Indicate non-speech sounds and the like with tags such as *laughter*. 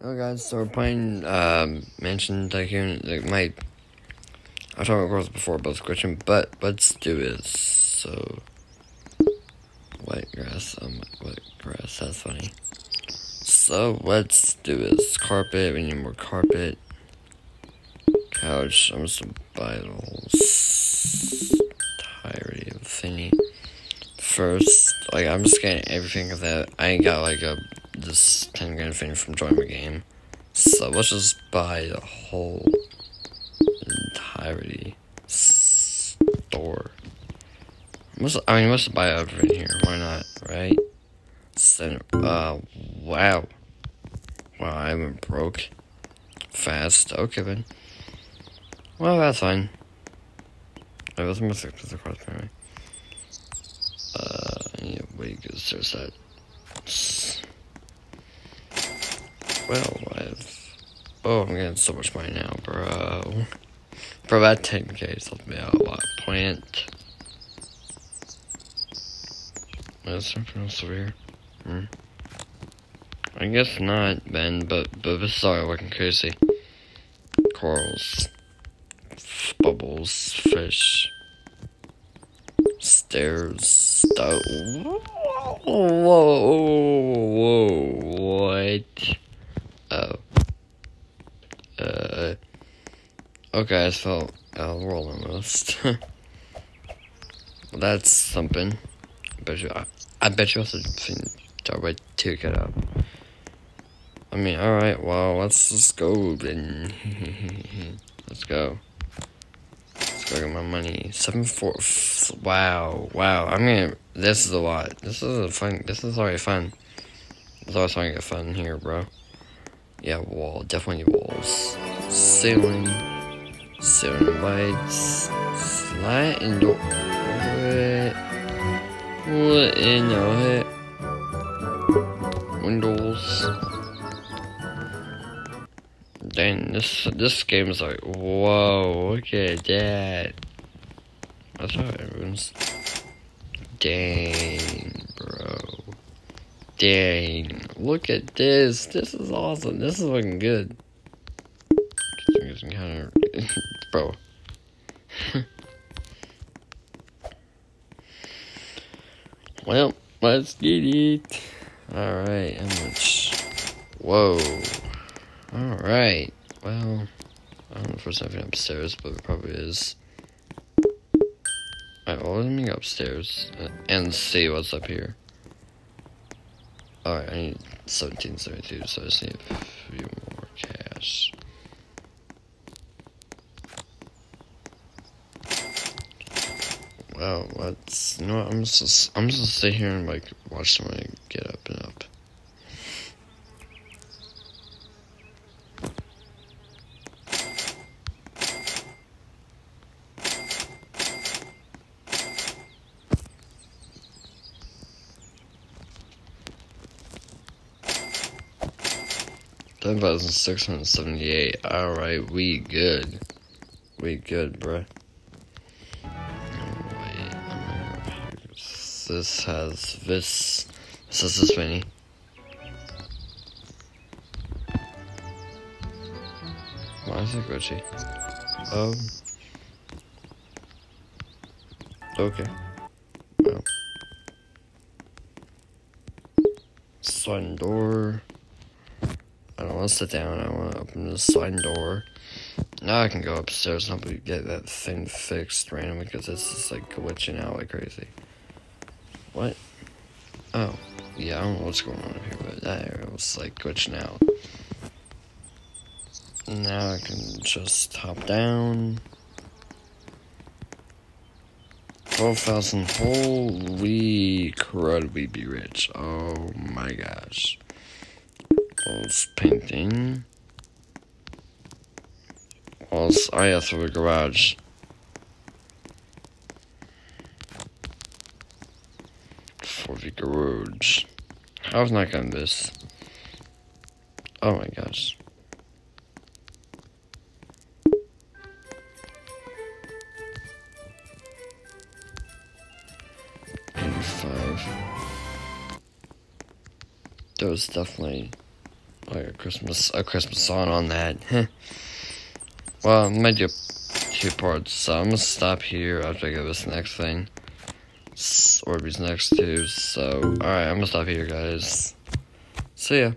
Oh guys, so we're playing um, Mansion Tycoon. Like my, I talked about girls before about glitching, but let's do this. So, white grass, um, white grass. That's funny. So let's do this. Carpet. We need more carpet. Couch. I'm just gonna buy the whole entirety of thingy. First, like I'm just getting everything of that. I ain't got like a this 10 grand thing from joining the game. So let's just buy the whole entirety store. Must, I mean, let's buy everything here. Why not, right? Center, uh, wow. Wow, I went broke. Fast. Okay, then. Well, that's fine. I was to the cross anyway. Uh, way to get stairs that. Well, I've. Oh, I'm getting so much money now, bro. For about 10k, it's helped me out a lot. Plant. Is something else over here? Hmm. I guess not, Ben, but, but this is all looking crazy. Corals. Bubbles. Fish. Stairs. Stuff. Whoa, whoa, whoa, what? Oh. Uh. Okay, I felt uh, world almost. *laughs* that's something. I bet you. I, I bet you also think way to get up. I mean, all right. Well, let's just go then. *laughs* let's go. Let's go get my money. Seven four. Wow, wow. I'm gonna. This is a lot. This is a fun. This is already fun. It's always to get fun here, bro. Yeah, wall. Definitely walls. Ceiling. Ceiling lights. Slide and door. What? In the? Windows. Dang, this this game is like, whoa, look at that. That's how everyone's. Dang, bro. Dang, look at this. This is awesome. This is looking good. *laughs* Bro. *laughs* well, let's get it. Alright, how much? Whoa. Alright. Well, I don't know if there's anything upstairs, but it probably is. Alright, well, let me go upstairs and see what's up here. Alright, I need 1772, so I just need a few more cash. Wow, let's, you know what, I'm just, I'm just gonna sit here and, like, watch somebody get up and up. Ten thousand six hundred seventy-eight. All right, we good. We good, bruh. This has this. This is this many. Why is it glitchy? Um. Okay. Well. Sliding door. I don't want to sit down. I want to open the sliding door. Now I can go upstairs and hopefully get that thing fixed randomly because this is like glitching out like crazy. What? Oh, yeah, I don't know what's going on here, but that area was like glitching out. Now I can just hop down. 12,000. Holy crud, we be rich. Oh my gosh. Walls painting. Walls, I have to the garage. For the garage. How's not gonna miss? Oh my gosh. Eighty-five. There was definitely like a Christmas a Christmas song on that. well, I might do two parts, so I'm gonna stop here after I get this next thing. Orbeez next too. So, alright, I'm gonna stop here, guys. See ya.